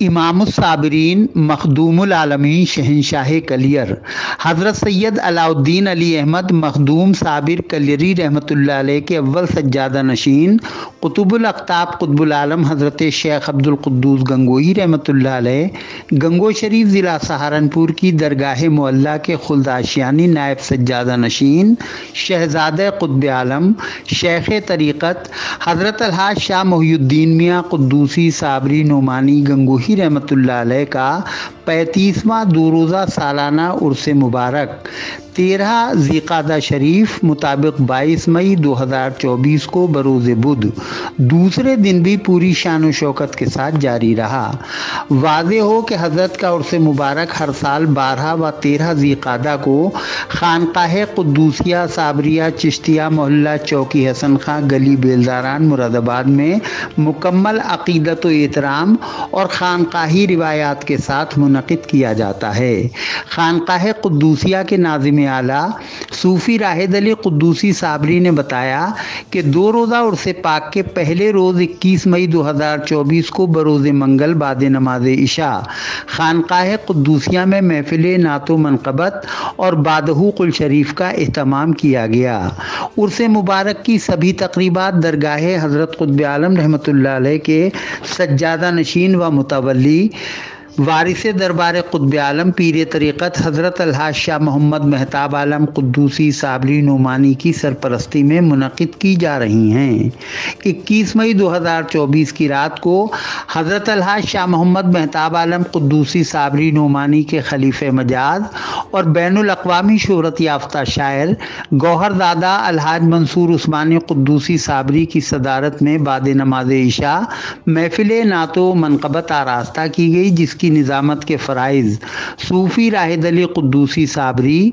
امام الصابرین مخدوم العالمین شہنشاہ کلیر، حضرت سید علاؤدین علی احمد مخدوم صابر کلیری رحمۃ اللہ علیہ کے اول سجادہ نشین، قطب الاقتاب قطب العالم حضرت شیخ عبد القدوس گنگوئی رحمۃ اللہ علیہ، گنگو شریف ضلع سہارنپور کی درگاہ معلّہ کے خلداشیانی نائب سجادہ نشین، شہزادہ قطب عالم، شیخ طریقت، حضرت الحاظ شاہ محی الدین میاں قدوسی صابری نعمانی گنگوہی رحمۃ اللہ علیہ کا پینتیسواں دو روزہ سالانہ عرس مبارک۔ تیرہ ذیقادہ شریف مطابق بائیس مئی دو ہزار چوبیس کو بروز بدھ۔ دوسرے دن بھی پوری شان و شوکت کے ساتھ جاری رہا۔ واضح ہو کہ حضرت کا عرس مبارک ہر سال بارہ و تیرہ ذیقادہ کو خانقاہ قدوسیہ، صابریہ، چشتیہ، محلہ، چوکی حسن خان گلی بیلداران مراد آباد میں مکمل عقیدت و احترام اور خانقاہی روایات کے ساتھ منعقد کیا جاتا ہے۔ خانقاہ قدوسیہ کے ناظم اعلیٰ صوفی راہد علی قدوسی صابری نے بتایا کہ دو روزہ عرص پاک کے پہلے روز اکیس مئی دو ہزار چوبیس کو بروز منگل بعد نماز عشاء خانقاہ قدوسیہ میں محفل نعت و منقبت اور بادہو قل شریف کا اہتمام کیا گیا۔ عرس مبارک کی سبھی تقریبات درگاہ حضرت قطب عالم رحمۃ اللہ علیہ کے سجادہ نشین و متوجہ ولی وارث دربار قطب عالم پیر طریقت حضرت الحاظ شاہ محمد مہتاب عالم قدوسی صابری نعمانی کی سرپرستی میں منعقد کی جا رہی ہیں۔ اکیس مئی دو ہزار چوبیس کی رات کو حضرت الحاظ شاہ محمد مہتاب عالم قدوسی صابری نعمانی کے خلیف مجاز اور بین الاقوامی شہرت یافتہ شاعر گوہر دادا الحاج منصور عثمانی قدوسی صابری کی صدارت میں بعد نماز عشاء محفل نعت و منقبت آراستہ کی گئی، جس کی نظامت کے فرائض۔ صوفی راہد علی قدوسی صابری،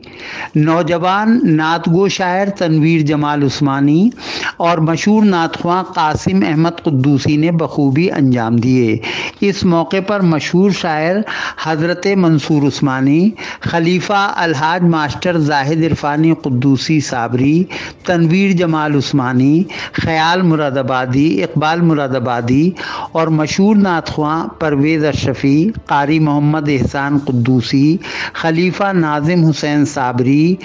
نوجوان نعت گو شاعر تنویر جمال عثمانی اور مشہور نعت خواں قاسم احمد قدوسی نے بخوبی انجام دیے۔ اس موقع پر مشہور شاعر حضرت منصور عثمانی، خلیفہ الحاج ماسٹر زاہد عرفانی قدوسی صابری، تنویر جمال عثمانی، خیال مراد آبادی، اقبال مراد آبادی اور مشہور نعت خواں پرویز اشرفی، قاری محمد احسان قدوسی، خلیفہ ناظم حسین صابری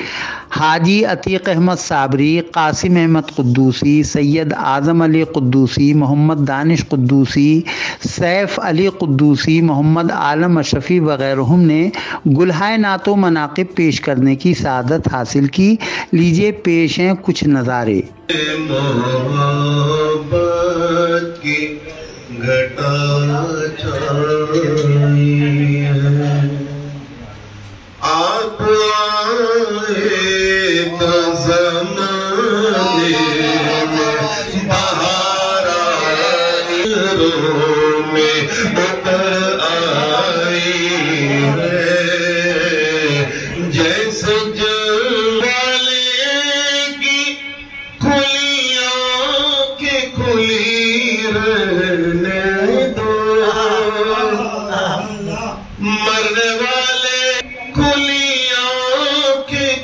حاجی عتیق احمد صابری، قاسم احمد قدوسی، سید اعظم علی قدوسی، محمد دانش قدوسی، سیف علی قدوسی، محمد عالم اشرفی وغیرہ نے گلہائے نعت و مناقب پیش کرنے کی سعادت حاصل کی۔ لیجیے پیش ہیں کچھ نظارے۔ محبت کی گھٹا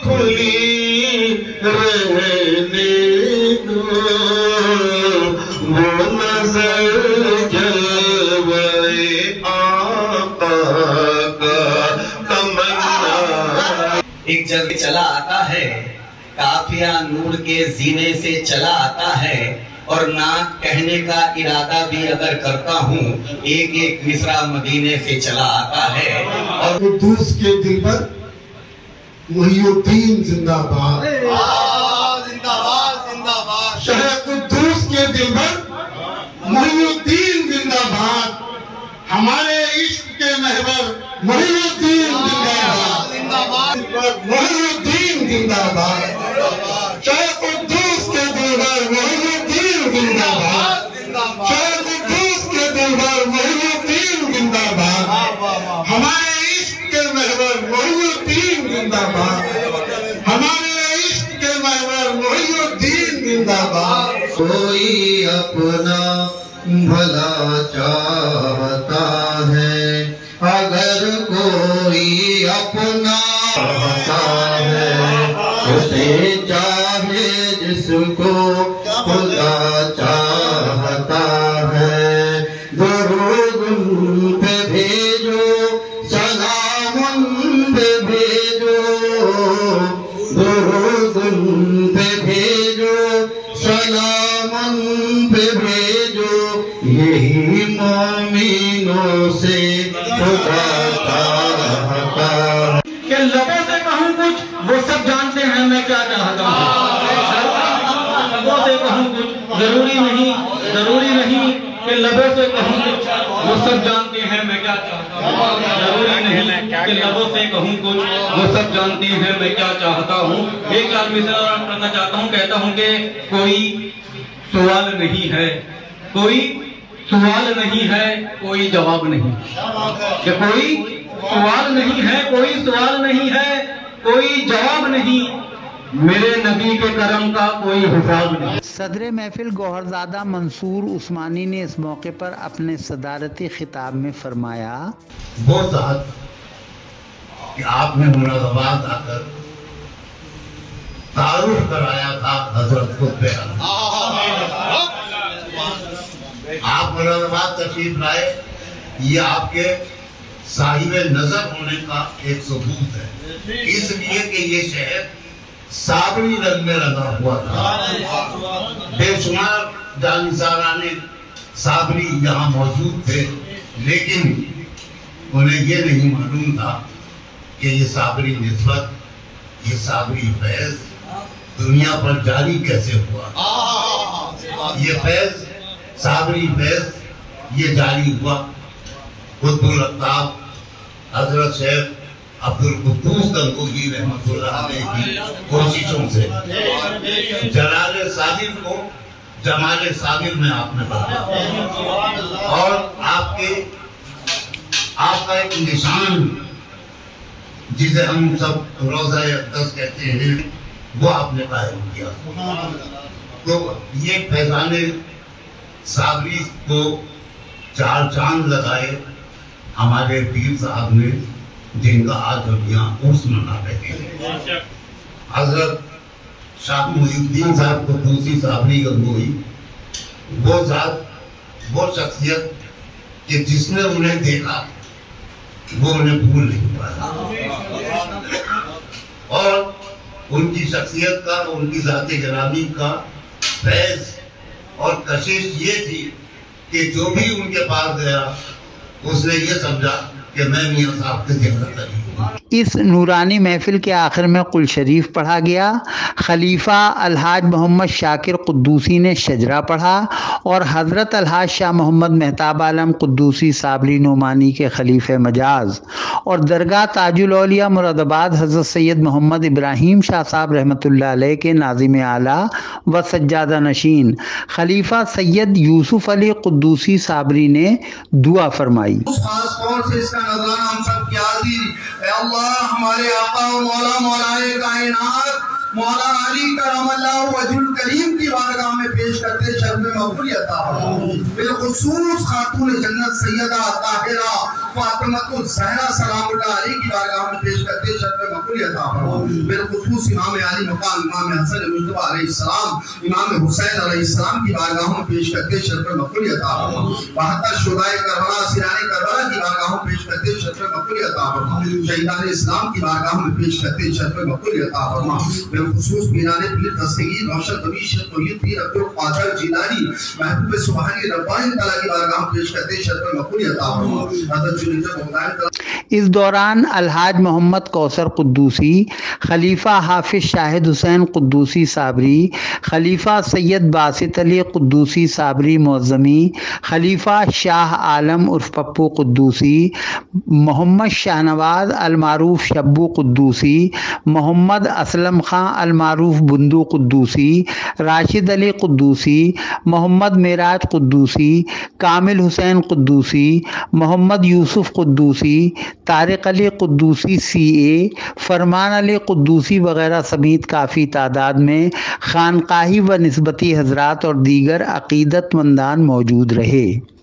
کھلی رہنے دو۔ وہ نظر جلوے آقا کا تمنا۔ ایک جلد چلا آتا ہے کافیہ نور کے زینے سے چلا آتا ہے۔ اور نعت کہنے کا ارادہ بھی اگر کرتا ہوں ایک ایک مصرع مدینے سے چلا آتا ہے۔ اور قدوس کے دل پر محی الدین زندہ باد. شہ قدوس کے دل پر محی الدین زندہ باد. ہمارے عشق کے محور محی الدین زندہ باد. محی الدین زندہ باد. شہ قدوس کے دل پر محی الدین زندہ باد. شہ قدوس کے دل پر محی الدین زندہ باد. ہمارے عشق کے محور محی الدین زندہ باد۔ ہمارے عشق کے محور محی الدین زندہ باد۔ کوئی اپنا بھلا چاہتا ہے۔ اگر کوئی اپنا چاہتا ہے، اسے چاہے جس کو خدا چاہتا نہیں ضروری نہیں کہ لبوں سے کہوں کچھ۔ وہ سب جانتے ہیں میں کیا چاہتا ہوں۔ ضروری نہیں کہ لبوں سے کہوں کچھ۔ وہ سب جانتے ہیں میں کیا چاہتا ہوں۔ ایک لال مثال اور کرنا چاہتا ہوں کہتا ہوں کہ کوئی سوال نہیں ہے۔ کوئی سوال نہیں ہے کوئی جواب نہیں۔ کہ کوئی سوال نہیں ہے کوئی سوال نہیں ہے کوئی جواب نہیں۔ میرے نبی کے کرم کا کوئی حساب نہیں۔ صدر محفل گوہرزادہ منصور عثمانی نے اس موقع پر اپنے صدارتی خطاب میں فرمایا وہ ذات کہ آپ نے مراد آباد آ کر تعارف کرایا تھا حضرت پہ آپ مراد آباد تشریف لائے یہ آپ کے صاحب نظر ہونے کا ایک ثبوت ہے۔ اس لیے کہ یہ شہر صابری رنگ میں لگا ہوا تھا بے شمار جانساران صابری یہاں موجود تھے لیکن انہیں یہ نہیں معلوم تھا کہ یہ صابری نسبت یہ صابری فیض دنیا پر جاری کیسے ہوا یہ فیض صابری فیض یہ جاری ہوا قطب الرتاب حضرت شیخ عبد القدوس رحمت اللہ علیہ کی کوششوں سے۔ جلال صابر کو جمال صابر میں آپ نے بدلا اور آپ کے آپ کا ایک نشان جسے ہم سب روزہ اقدس کہتے ہیں، وہ آپ نے قائم کیا۔ تو یہ فیضان صابری کو چار چاند لگائے ہمارے پیر صاحب نے۔ جن کا آج ہم یہاں عرس منا رہے ہیں۔ حضرت شاہ محی الدین صاحب کو دوسری صابری گنگوئی وہ ذات، وہ شخصیت کہ جس نے انہیں دیکھا، وہ انہیں بھول نہیں پایا۔ اور ان کی شخصیت کا، ان کی ذات گرامی کا فیض اور کشش یہ تھی کہ جو بھی ان کے پاس گیا، اس نے یہ سمجھا۔ کہ میں میاں صاحب کے زیادہ تری ہوں اس نورانی محفل کے آخر میں قل شریف پڑھا گیا۔ خلیفہ الحاج محمد شاکر قدوسی نے شجرہ پڑھا اور حضرت الحاج شاہ محمد مہتاب عالم قدوسی صابری نعمانی کے خلیفہ مجاز اور درگاہ تاج الاولیاء مراد آباد حضرت سید محمد ابراہیم شاہ صاحب رحمۃ اللہ علیہ کے ناظم اعلیٰ و سجادہ نشین۔ خلیفہ سید یوسف علی قدوسی صابری نے دعا فرمائی۔ اس خاص طور سے اس کا نظرانہ ہم سب کیا دی اے اللہ ہمارے آقا و مولا، مولائے کائنات، مولا علی کرم اللہ وجہ الکریم کی بارگاہ میں پیش کرتے شرم مغفوری عطا بالخصوص خاتون جنت سیدہ طاہرہ فاطمۃ الزہرا سلام اللہ علیہ کی بارگاہ میں پیش کرتے شرم مغفوری عطا فرما۔ بالخصوص امام علی مقام، امام حسن مصطفیٰ علیہ السلام، امام حسین علیہ السلام کی بارگاہوں میں پیش کرتے ہیں شرف مغفوری عطا فرما۔ بہتر شہدائے کربلا سیران کربلا کی بارگاہوں میں پیش کرتے ہیں شرف مغفوری عطا فرما۔ شہیدان اسلام کی بارگاہوں میں پیش کرتے ہیں شرف مغفوری عطا فرما۔ بالخصوص میران پیر دستگیر روشن طبی شیخ توحید پیر عبد القادر جیلانی، محبوب سبحانی ربانی تعالیٰ کی بارگاہ میں پیش کرتے ہیں شرف مغفوری عطا فرما۔ حضرت 你这种男生 اس دوران الحاج محمد کوثر قدوسی، خلیفہ حافظ شاہد حسین قدوسی صابری، خلیفہ سید باسط علی قدوسی صابری معظمی، خلیفہ شاہ عالم عرف پپو قدوسی، محمد شاہ نواز المعروف شبو قدوسی، محمد اسلم خان المعروف بندو قدوسی، راشد علی قدوسی، محمد معراج قدوسی، کامل حسین قدوسی، محمد یوسف قدوسی طارق علی قدوسی سی اے، فرمان علی قدوسی وغیرہ سمیت کافی تعداد میں خانقاہی و نسبتی حضرات اور دیگر عقیدت مندان موجود رہے۔